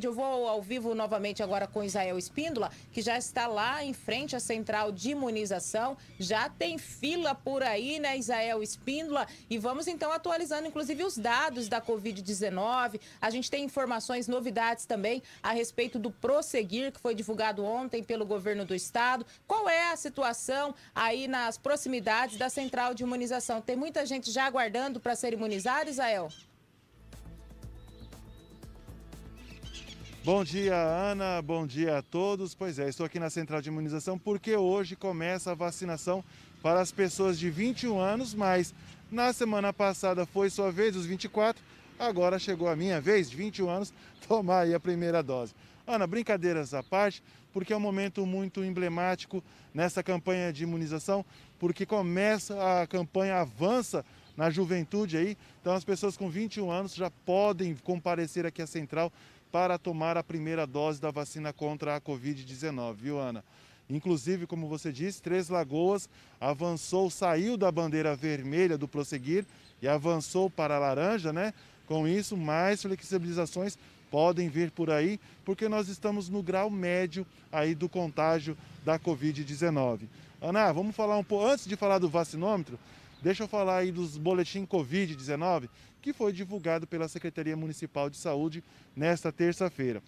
Eu vou ao vivo novamente agora com Israel Espíndola, que já está lá em frente à central de imunização. Já tem fila por aí, né, Israel Espíndola? E vamos então atualizando, inclusive, os dados da Covid-19. A gente tem informações, novidades também a respeito do prosseguir, que foi divulgado ontem pelo governo do estado. Qual é a situação aí nas proximidades da central de imunização? Tem muita gente já aguardando para ser imunizada, Israel? Bom dia, Ana. Bom dia a todos. Pois é, estou aqui na central de imunização porque hoje começa a vacinação para as pessoas de 21 anos, mas na semana passada foi sua vez, os 24, agora chegou a minha vez, de 21 anos, tomar aí a primeira dose. Ana, brincadeiras à parte, porque é um momento muito emblemático nessa campanha de imunização, porque começa a campanha, avança na juventude aí, então as pessoas com 21 anos já podem comparecer aqui à central para tomar a primeira dose da vacina contra a Covid-19, viu, Ana? Inclusive, como você disse, Três Lagoas avançou, saiu da bandeira vermelha do prosseguir e avançou para a laranja, né? Com isso, mais flexibilizações podem vir por aí, porque nós estamos no grau médio aí do contágio da Covid-19. Ana, vamos falar um pouco, antes de falar do vacinômetro, deixa eu falar aí dos boletim Covid-19, que foi divulgado pela Secretaria Municipal de Saúde nesta terça-feira.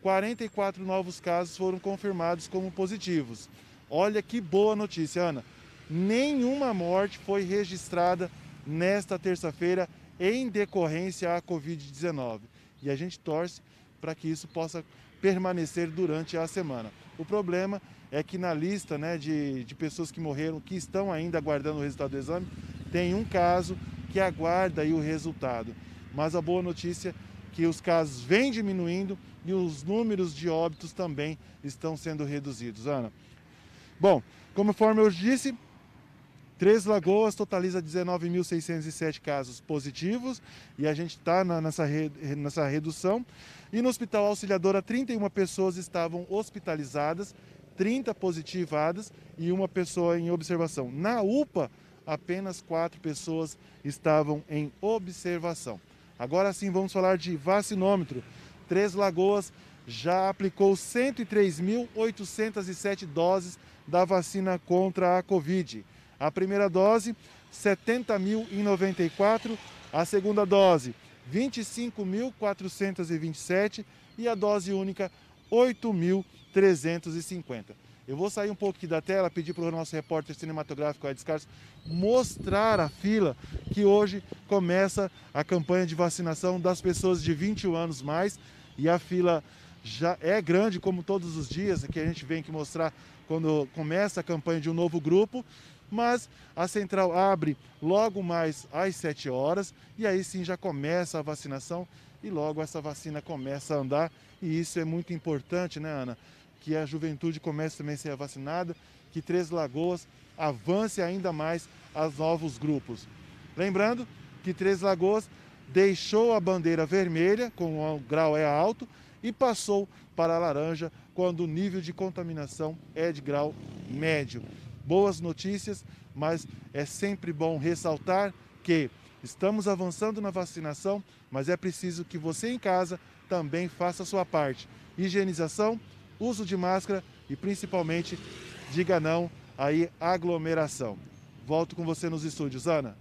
44 novos casos foram confirmados como positivos. Olha que boa notícia, Ana. Nenhuma morte foi registrada nesta terça-feira em decorrência à Covid-19. E a gente torce para que isso possa permanecer durante a semana. O problema é que na lista né, de, de pessoas que morreram, que estão ainda aguardando o resultado do exame, tem um caso que aguarda aí o resultado. Mas a boa notícia é que os casos vêm diminuindo e os números de óbitos também estão sendo reduzidos. Ana. Bom, conforme eu disse, Três Lagoas totaliza 19.607 casos positivos e a gente está nessa, nessa redução. E no Hospital Auxiliadora, 31 pessoas estavam hospitalizadas, 30 positivadas e uma pessoa em observação. Na UPA, apenas quatro pessoas estavam em observação. Agora sim, vamos falar de vacinômetro. Três Lagoas já aplicou 103.807 doses da vacina contra a Covid. A primeira dose, 70.094. A segunda dose, 25.427. E a dose única, 8.350. Eu vou sair um pouco da tela, pedir para o nosso repórter cinematográfico Edson Carlos mostrar a fila que hoje começa a campanha de vacinação das pessoas de 21 anos mais e a fila já é grande como todos os dias que a gente vem aqui mostrar quando começa a campanha de um novo grupo, mas a central abre logo mais às 7 horas e aí sim já começa a vacinação e logo essa vacina começa a andar e isso é muito importante, né, Ana? que a juventude comece também a ser vacinada, que Três Lagoas avance ainda mais aos novos grupos. Lembrando que Três Lagoas deixou a bandeira vermelha, com o grau é alto, e passou para a laranja, quando o nível de contaminação é de grau médio. Boas notícias, mas é sempre bom ressaltar que estamos avançando na vacinação, mas é preciso que você em casa também faça a sua parte. Higienização, uso de máscara e principalmente diga não aí aglomeração. Volto com você nos estúdios, Ana.